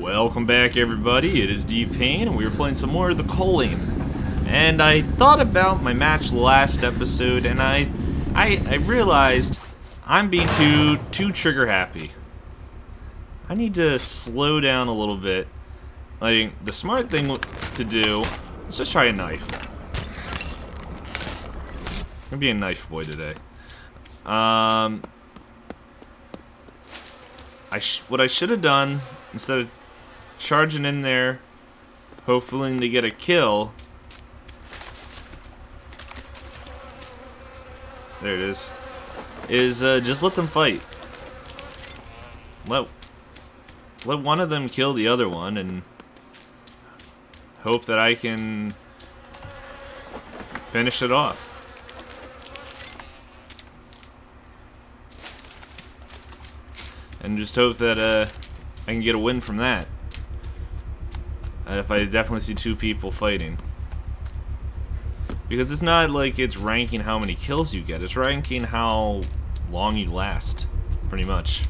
Welcome back everybody, it is D-Payne and we are playing some more of the Culling. And I thought about my match last episode and I, I, I realized I'm being too, too trigger happy. I need to slow down a little bit. Like, the smart thing to do, let's just try a knife. I'm gonna be a knife boy today. Um, I what I should have done instead of charging in there, hoping to get a kill. There it is. Is uh, just let them fight. Let let one of them kill the other one and hope that I can finish it off. And just hope that uh, I can get a win from that. If I definitely see two people fighting. Because it's not like it's ranking how many kills you get, it's ranking how long you last, pretty much.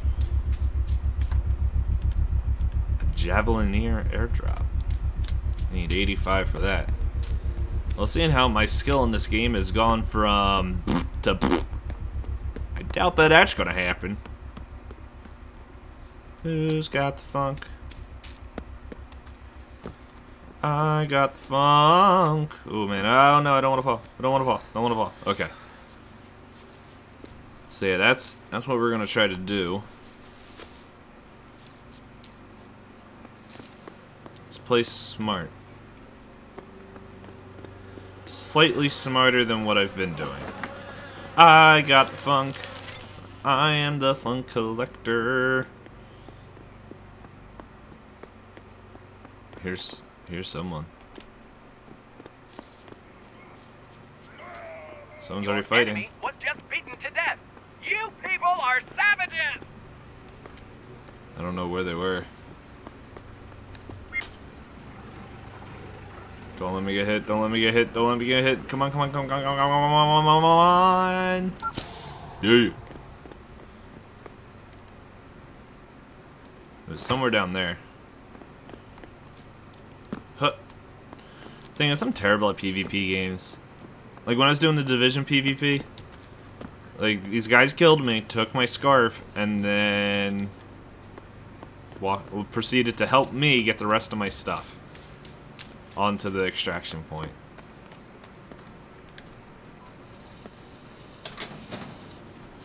A Javelineer airdrop. I need 85 for that. Well, seeing how my skill in this game has gone from to I doubt that that's gonna happen. Who's got the funk? I got the funk. Oh man, oh no, I don't want to fall. I don't want to fall. I don't want to fall. Okay. So yeah, that's that's what we're gonna try to do. Let's play smart. Slightly smarter than what I've been doing. I got the funk. I am the funk collector. Here's here's someone. Someone's Your already fighting. was just beaten to death. You people are savages. I don't know where they were. Don't let me get hit. Don't let me get hit. Don't let me get hit. Come on, come on, come on, come on, come on, come on, come on, come on. Yeah. It was somewhere down there. Thing is, I'm terrible at PvP games. Like when I was doing the Division PvP, like these guys killed me, took my scarf, and then walk, proceeded to help me get the rest of my stuff onto the extraction point.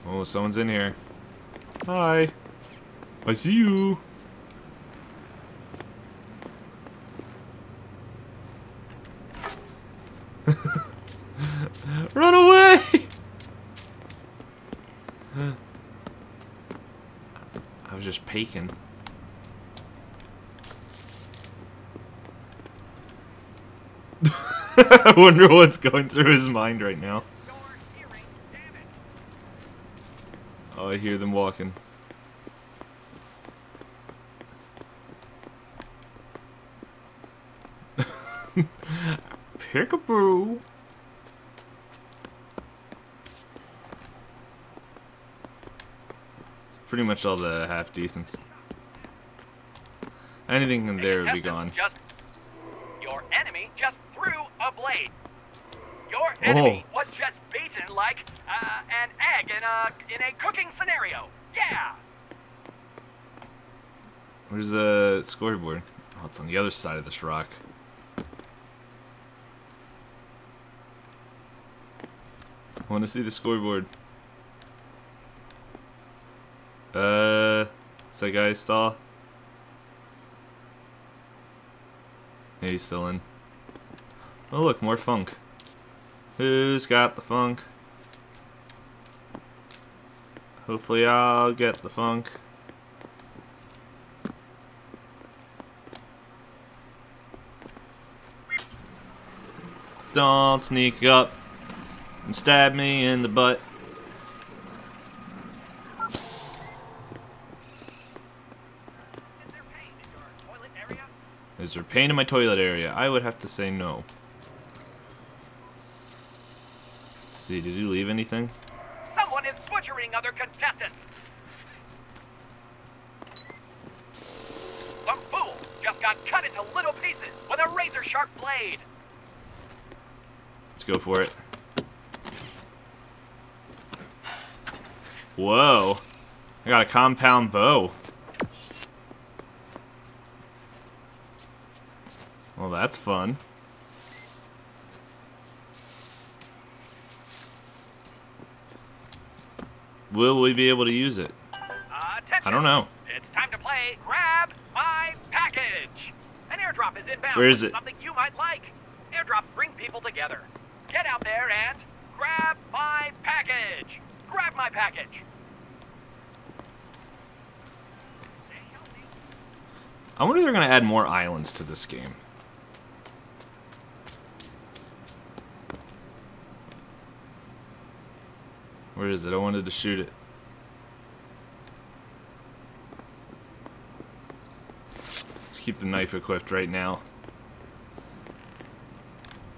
Oh, someone's in here. Hi. I see you. Run away! I was just peeking. I wonder what's going through his mind right now. Oh, I hear them walking. Peekaboo. Pretty much all the half decents. Anything in there would be gone. Just, your enemy just threw a blade. Your enemy Oh. was just beaten like uh, an egg in a in a cooking scenario. Yeah. Where's the scoreboard? Oh, it's on the other side of this rock. I want to see the scoreboard. Uh, is that guy still? Yeah, he's still in. Oh look, more funk. Who's got the funk? Hopefully I'll get the funk. Don't sneak up and stab me in the butt. Is there pain in your toilet area? Is there pain in my toilet area? I would have to say no. Let's see, did you leave anything? Someone is butchering other contestants. Some fool just got cut into little pieces with a razor sharp blade. Let's go for it. Whoa. I got a compound bow. Well, that's fun. Will we be able to use it? Attention. I don't know. It's time to play Grab My Package. An airdrop is inbound. Where is it? Something you might like. Airdrops bring people together. Get out there and grab my package. Grab my package. I wonder if they're going to add more islands to this game. Where is it? I wanted to shoot it. Let's keep the knife equipped right now.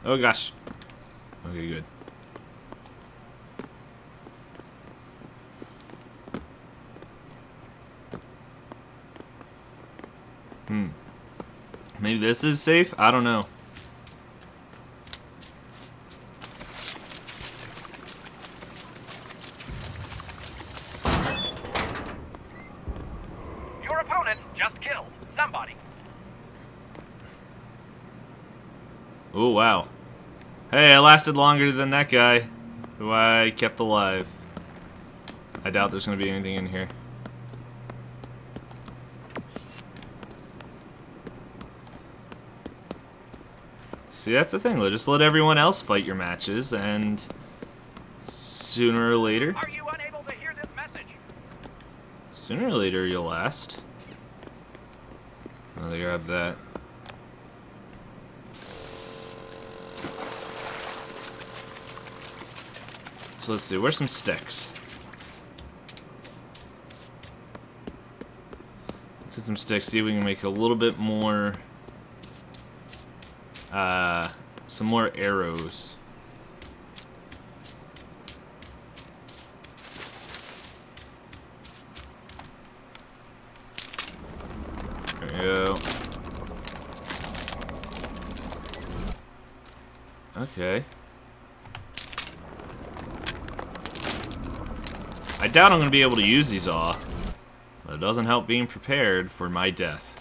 Oh gosh. Okay, good. Hmm. Maybe this is safe? I don't know. Your opponent just killed somebody. Oh, wow. Hey, I lasted longer than that guy who I kept alive. I doubt there's going to be anything in here. See, that's the thing. Just let everyone else fight your matches, and sooner or later, Are you unable to hear this message? sooner or later you'll last. They grab that. So let's see, where's some sticks? Let's get some sticks, see if we can make a little bit more, uh, some more arrows. There we go. Okay. I doubt I'm going to be able to use these all, but it doesn't help being prepared for my death.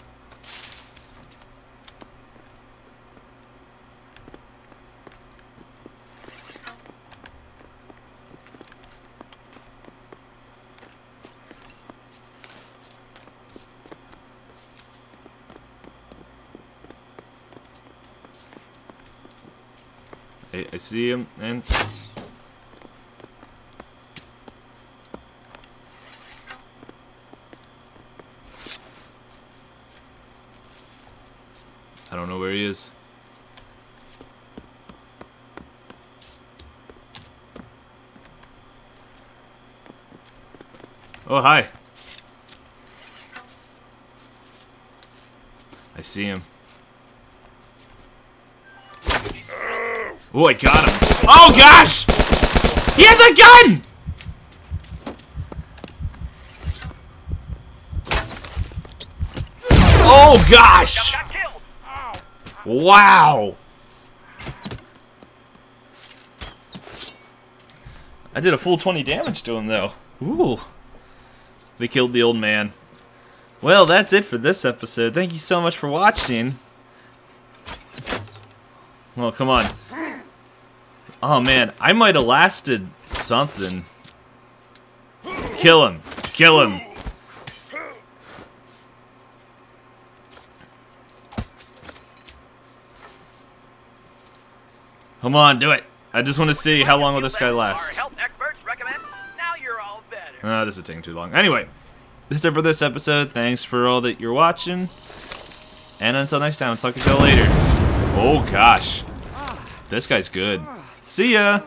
I, I see him, and where he is. Oh, hi. I see him. Oh, I got him. Oh, gosh! He has a gun! Oh, gosh! Wow! I did a full 20 damage to him, though. Ooh. They killed the old man. Well, that's it for this episode. Thank you so much for watching. Well, come on. Oh, man. I might have lasted something. Kill him. Kill him. Come on, do it. I just want to see how long will this guy last. health experts recommend. Now you're all better. Uh, this is taking too long. Anyway, that's it for this episode. Thanks for all that you're watching. And until next time, I'll talk to you later. Oh, gosh. This guy's good. See ya.